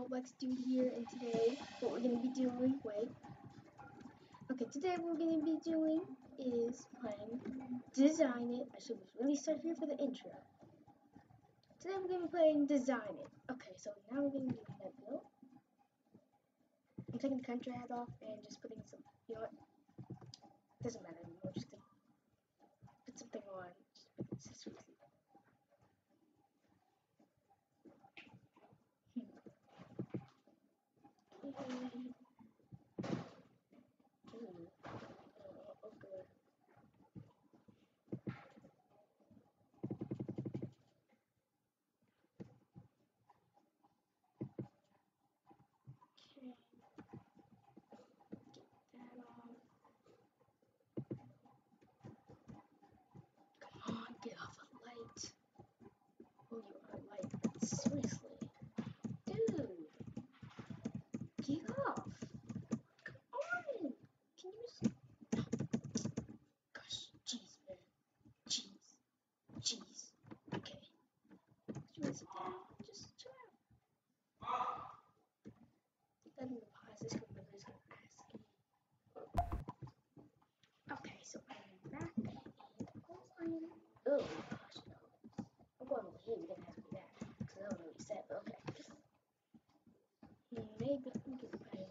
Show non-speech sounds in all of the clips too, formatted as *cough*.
Roblox Do here, and today what we're gonna be doing, wait. Okay, today what we're gonna be doing is playing Design It. I should really start here for the intro. Today we're gonna be playing Design It. Okay, so now we're gonna do that build. I'm taking the country hat off and just putting some, you know what? Doesn't matter anymore, just gonna put something on. Just put Get off a light. Oh, you are light. Seriously. Dude. Get off. Come on. Can you just... Gosh, jeez, man. Jeez. Jeez. Okay. Just really sit down. Just chill out. Let me pause this because my brother's going to ask me. Okay, so I am back. And of course I am... Oh gosh, no. I'm going over here. You're gonna ask me that because I don't know what you said, but okay. Maybe we can play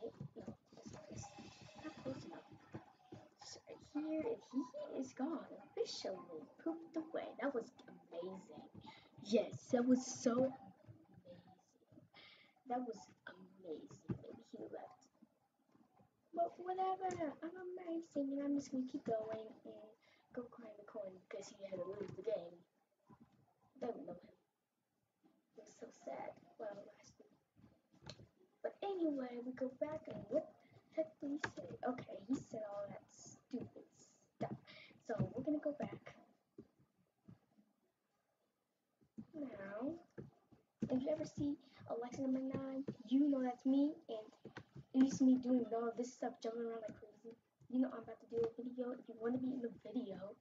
this bit. No, this is not close enough. So here, he is gone. Officially pooped away. That was amazing. Yes, that was so amazing. That was amazing. Maybe he left. But whatever, I'm amazing, and I'm just gonna keep going and go climb the corner because he had to lose the game. Don't know him. It was so sad. Well. But anyway, we go back and what the heck did he say? Okay, he said all that stupid stuff. So we're gonna go back. Now, if you ever see Alexa number nine, you know that's me, and it used me doing all this stuff, jumping around like crazy you know I'm about to do a video. If you want to be in the video,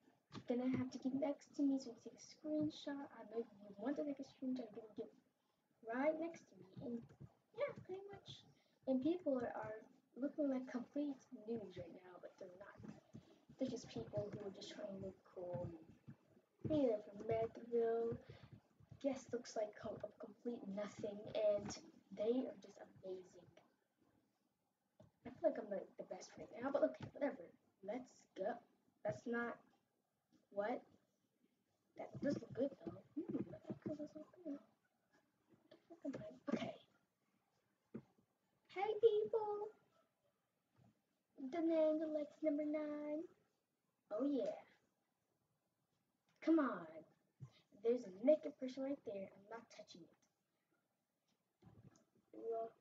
then I have to get next to me so you can take a screenshot. I know if you want to take a screenshot, you're to get right next to me. And. And people are, looking like complete noobs right now, but they're not. They're just people who are just trying to look cool. Hey, they're from Medville. Guess looks like a complete nothing, and they are just amazing. I feel like I'm the, the best right now, but okay, whatever. Let's go. That's not what. That does look good though. Hmm, that does look good. Okay. People. The name Alex number nine. Oh yeah. Come on. There's a naked person right there. I'm not touching it. Well,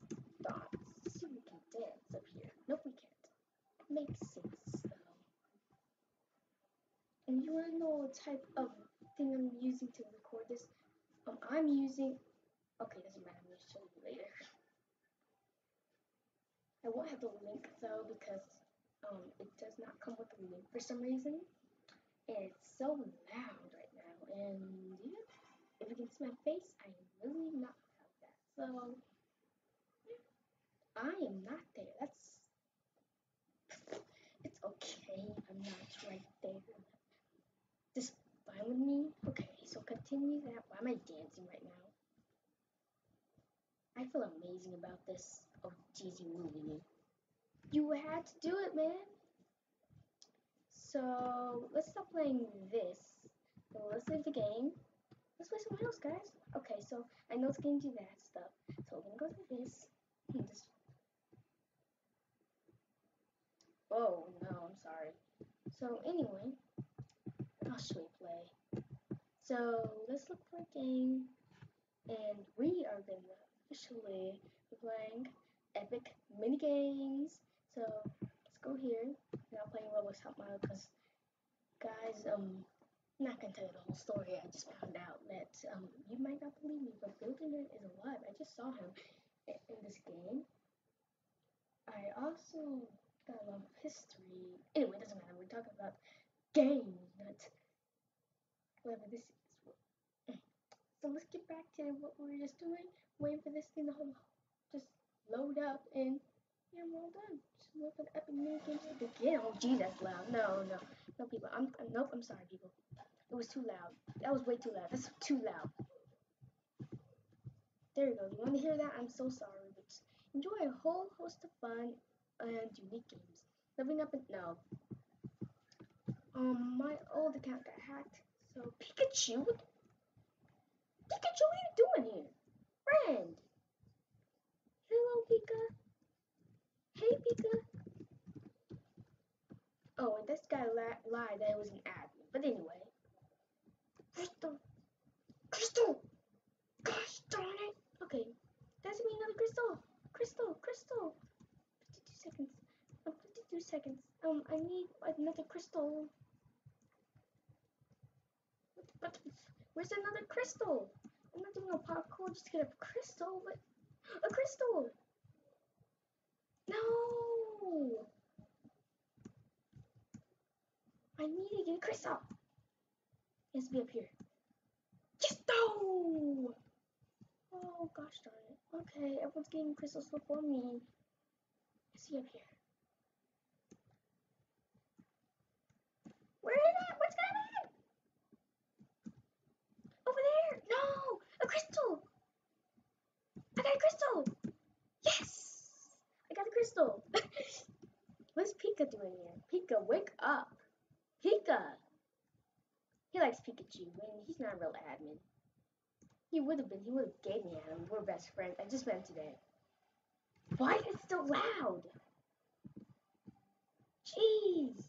dots. See we can dance up here. Nope, we can't. Makes sense though. And you wanna know what type of thing I'm using to record this? Um, I'm using. Okay, doesn't matter. I'm gonna show you later. *laughs* I won't have the link though because um it does not come with a link for some reason, and it's so loud right now. And yeah, if you can see my face, I am really not proud that. So. I am not there. That's it's okay. I'm not right there. Just fine with me. Okay, so continue that. Why am I dancing right now? I feel amazing about this. Oh, jeez, you moving You had to do it, man. So let's stop playing this. So let's leave the game. Let's play something else, guys. Okay, so I know it's gonna do that stuff. So we're gonna go to this. Hmm, Just Oh, no, I'm sorry. So, anyway, I'll show you play. So, let's look for a game, and we are to officially be playing Epic Mini Games. So, let's go here. Now playing Roblox Hot because, guys, um, I'm not going to tell you the whole story. I just found out that, um, you might not believe me, but Building is alive. I just saw him in this game. I also got a lot of history. Anyway, it doesn't matter. We're talking about games, not whatever this is. So let's get back to what we were just doing. Waiting for this thing to hold, load up and we're all done. Just for the epic mini games to begin. Oh, gee, that's loud. No, no, no, people. I'm, I'm nope. I'm sorry, people. It was too loud. That was way too loud. That's too loud. There you go. You want to hear that? I'm so sorry. But enjoy a whole host of fun and unique games. Living up and no. Um, my old account got hacked. So Pikachu, Pikachu, what are you doing here? Friend. Hello, Pika. Hey, Pika. Oh, and this guy li lied that it was an admin. But anyway. Crystal. Crystal. Gosh darn it. Okay. That's me another crystal. Crystal. Crystal. 52 seconds. Um, 52 seconds. Um, I need another crystal. But where's another crystal? I'm not doing a parkour just to get a crystal, but a crystal. No. I need to get a crystal. It has to be up here. Yes, no. Oh gosh darn it. Okay, everyone's getting crystals before me. Is he up here? Where is it? What's going on? Over there! No! A crystal! I got a crystal! Yes! I got a crystal! What's Pika doing here? Pika, wake up! Pika! He likes Pikachu, and he's not a real admin. He would have been. He would have gave me him. We're best friends. I just met him today. Why is it so loud? Jeez.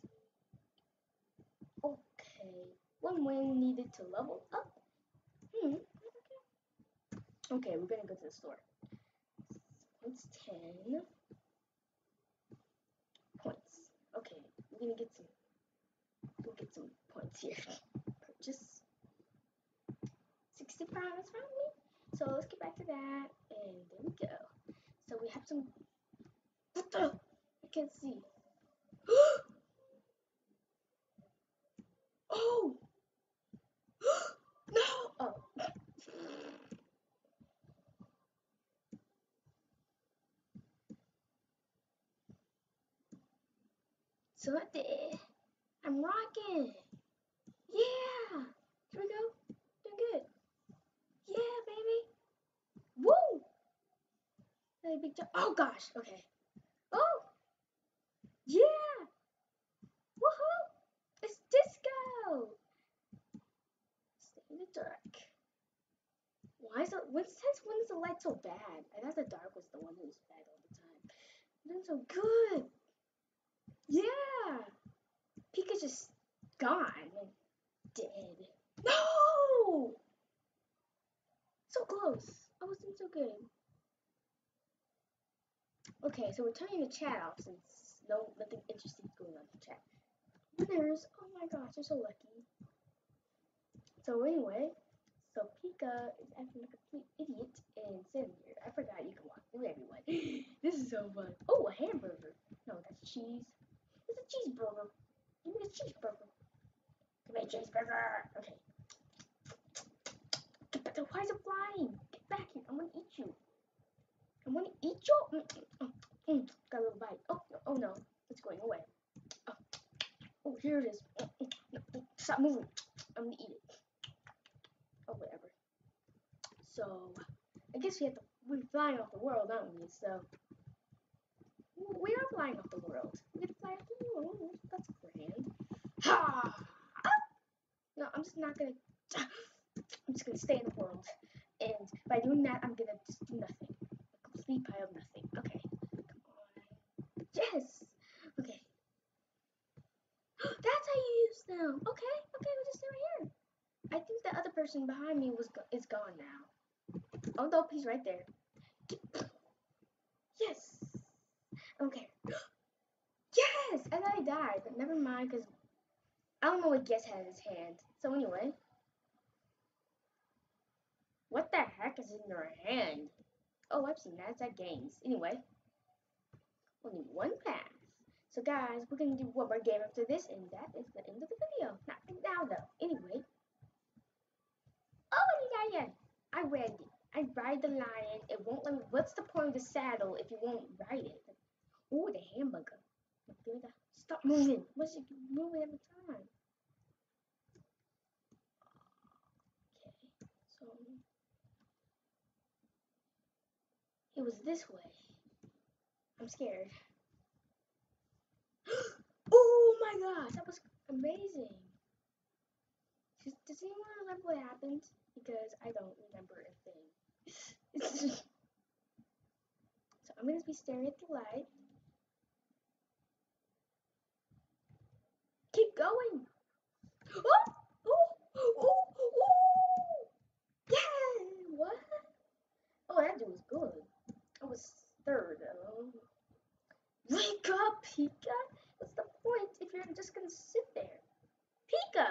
Okay. One win needed to level up. Hmm. Okay, we're gonna go to the store. Points 10. Points. Okay, we're gonna get some. We'll get some points here. Purchase. 60 pounds from me. So let's get back to that. And there we go. So we have some. What the? I can't see. *gasps* oh! *gasps* no! Oh. So there. I'm rocking. Yeah. Here we go. Doing good. Yeah, baby. Woo! Really big jump. Oh gosh. Okay. Oh. Yeah. Woohoo! It's disco. Stay in the dark. Why is it? When since when is the light so bad? I thought the dark was the one who was bad all the time. I'm doing so good. Yeah. Pika's just gone dead. No! So close. I wasn't so good. Okay, so we're turning the chat off since no nothing interesting is going on in the chat. Winners! Oh my gosh, you're so lucky. So anyway, so Pika is acting like a complete idiot and sitting here. I forgot you can walk through everyone. *gasps* this is so fun. Oh, a hamburger. No, that's cheese. It's a cheeseburger. Give me a cheeseburger. Give me a cheeseburger. Okay. Get back. Why is it flying? Get back here. I'm gonna eat you. I'm gonna eat you. Mm, mm, mm, mm. Got a little bite. Oh, no, oh no. It's going away. Oh, oh here it is. Mm, mm. Stop moving. I'm gonna eat it. Oh, whatever. So, I guess we have to. We're flying off the world, aren't we? So, we are flying off the world. World. That's grand. Ha! No, I'm just not gonna. I'm just gonna stay in the world, and by doing that, I'm gonna just do nothing. A complete pile of nothing. Okay. Come on. Yes. Okay. That's how you use them. Okay. Okay. We'll just stay right here. I think the other person behind me was go is gone now. Oh nope, he's right there. Yes. Okay. Yes! And I died, but never mind, because I don't know what Guess had in his hand. So anyway. What the heck is in your hand? Oh, I've seen that. It's at games. Anyway. Only one pass. So guys, we're going to do one more game after this, and that is the end of the video. Not now, though. Anyway. Oh, what did I read it. I ride the lion. It won't let me. What's the point of the saddle if you won't ride it? Oh, the hamburger. Stop moving. What's it moving every time? Okay, so it was this way. I'm scared. *gasps* oh my gosh, that was amazing. Does anyone remember what happened? Because I don't remember a thing. *laughs* so I'm to be staring at the light. Keep going. Oh! Oh! Oh! Oh! Yeah! What? Oh, that dude was good. I was third. Um, wake up, Pika! What's the point if you're just gonna sit there? Pika!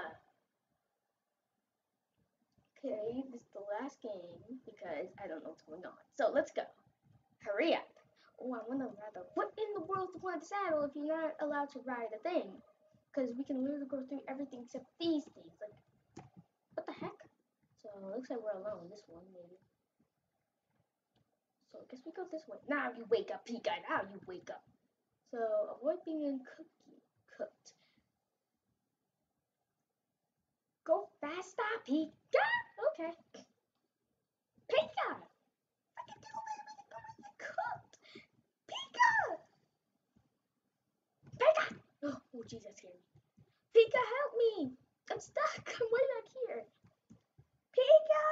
Okay, this is the last game because I don't know what's going on. So let's go. Hurry up. Oh, I wonder rather, what in the world's the point of the saddle if you're not allowed to ride a thing? Because we can literally go through everything except these things. Like, what the heck? So, it looks like we're alone. This one, maybe. So, I guess we go this way. Now you wake up, Pika. Now you wake up. So, avoid being in cookie cooked. Go faster, Pika! Okay. Pika! I can do it! cooked! Pika! Pika! Scared me. Pika, help me! I'm stuck! *laughs* I'm way back here. Pika!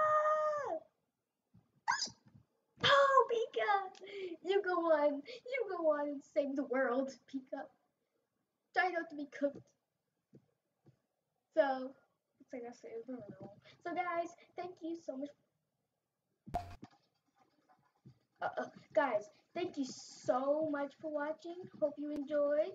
*laughs* Oh, Pika! You go on. You go on and save the world, Pika. Try not to be cooked. So, like I said, I don't know. So guys, thank you so much. Uh, uh, guys, thank you so much for watching. Hope you enjoyed.